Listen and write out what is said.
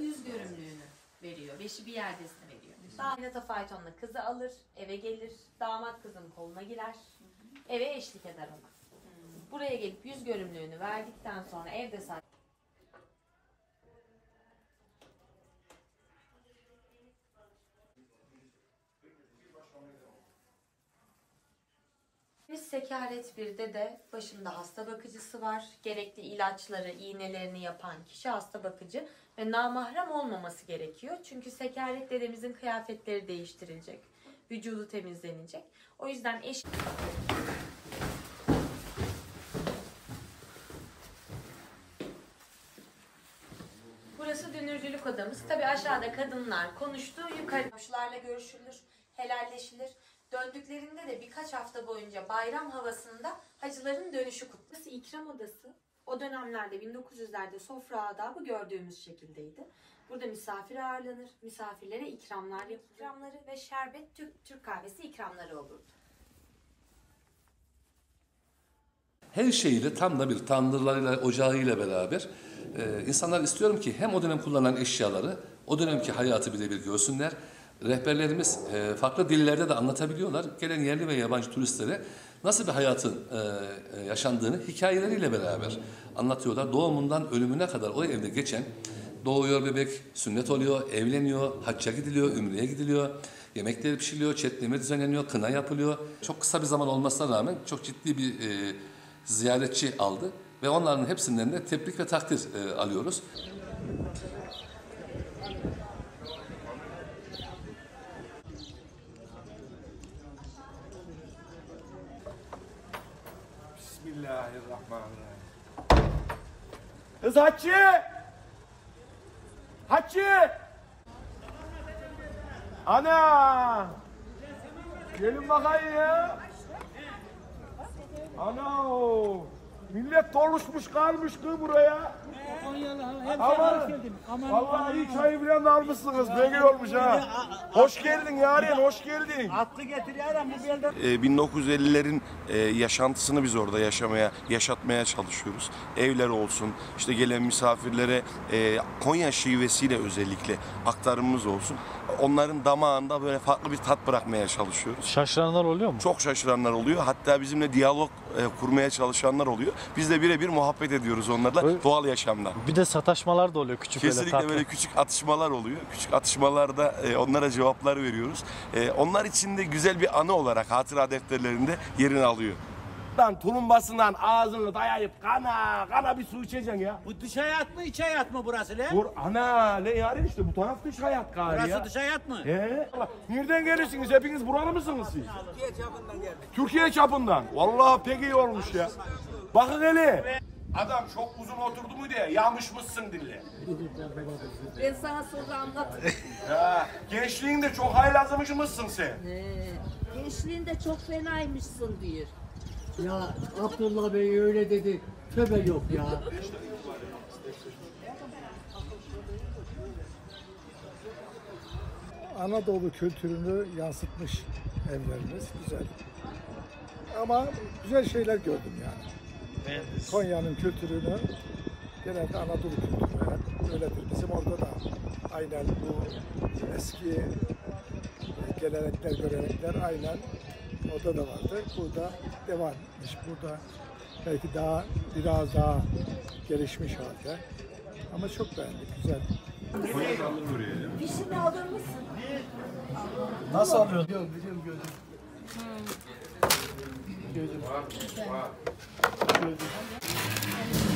yüz görümlüğünü veriyor. Beşi bir yerdesini veriyor. Damat faytonla kızı alır, eve gelir. Damat kızın koluna girer. Eve eşlik eder ona. Buraya gelip yüz görümlüğünü verdikten sonra evde say Biz Sekaret 1'de de başında hasta bakıcısı var. Gerekli ilaçları, iğnelerini yapan kişi hasta bakıcı ve namahrem olmaması gerekiyor. Çünkü Sekaret dedemizin kıyafetleri değiştirilecek. Vücudu temizlenecek. O yüzden eş Burası dünürcülük odamız. Tabi aşağıda kadınlar konuştu. Yukarı komşularla görüşülür, helalleşilir. Döndüklerinde de birkaç hafta boyunca bayram havasında hacıların dönüşü kutlanır. Burası ikram odası. O dönemlerde 1900'lerde sofra adabı gördüğümüz şekildeydi. Burada misafir ağırlanır, misafirlere ikramlar yapılır. İkramları ve şerbet Türk, Türk kahvesi ikramları olurdu. her şeyiyle tam da bir tandırlarıyla, ocağıyla beraber e, insanlar istiyorum ki hem o dönem kullanılan eşyaları, o dönemki hayatı birebir görsünler. Rehberlerimiz e, farklı dillerde de anlatabiliyorlar. Gelen yerli ve yabancı turistlere nasıl bir hayatın e, e, yaşandığını hikayeleriyle beraber anlatıyorlar. Doğumundan ölümüne kadar o evde geçen doğuyor bebek, sünnet oluyor, evleniyor, hacca gidiliyor, ümreye gidiliyor. Yemekleri pişiriliyor, çetleme düzenleniyor, kına yapılıyor. Çok kısa bir zaman olmasına rağmen çok ciddi bir e, ziyaretçi aldı ve onların hepsinden de tebrik ve takdir e, alıyoruz. Bismillahirrahmanirrahim. Kız Hacı! Hacı! Ana! Gelin bakayım ya. Ana! Millet doluşmuş kalmış kız buraya. Ama vallahi iyi çayı bilen de almışsınız. Ne olmuş ha. Hoş geldin Yaren, hoş geldin. Atlı getir yaram bu belden. E, 1950'lerin e, yaşantısını biz orada yaşamaya, yaşatmaya çalışıyoruz. Evler olsun, işte gelen misafirlere e, Konya şivesiyle özellikle aktarımımız olsun. Onların damağında böyle farklı bir tat bırakmaya çalışıyoruz. Şaşıranlar oluyor mu? Çok şaşıranlar oluyor. Hatta bizimle diyalog e, kurmaya çalışanlar oluyor. Biz de birebir muhabbet ediyoruz onlarla Öyle- doğal yaşamda. Bir de sataşmalar da oluyor küçük Kesinlikle böyle böyle küçük atışmalar oluyor. Küçük atışmalarda e, onlara cevaplar veriyoruz. E, onlar için de güzel bir anı olarak hatıra defterlerinde yerini alıyor. Lan tulumbasından ağzını dayayıp kana kana bir su içeceksin ya. Bu dış hayat mı iç hayat mı burası lan? Dur ana ne yarın işte bu taraf dış hayat gari Burası ya. dış hayat mı? He? Allah, Nereden gelirsiniz? Hepiniz buralı mısınız siz? Türkiye çapından geldik. Türkiye çapından. Vallahi pek iyi olmuş ya. Bakın hele. Adam çok uzun oturdu mu diye yamışmışsın dille. Ben sana sonra anlatırım. Ha, gençliğinde çok haylazlamış mısın sen? He, Gençliğinde çok fenaymışsın diyor. Ya Abdullah Bey öyle dedi. Tövbe yok ya. Anadolu kültürünü yansıtmış evlerimiz güzel. Ama güzel şeyler gördüm yani. Konya'nın kültürünü genelde Anadolu kültürü öyledir. Bizim orada da aynen bu eski gelenekler, görenekler aynen orada da vardı. Burada devam etmiş. Burada belki daha biraz daha gelişmiş halde. Ama çok beğendik, güzel. Pişini alır mısın? Nasıl alıyorsun? Biliyorum, biliyorum gözüm. Gözüm. Gözüm.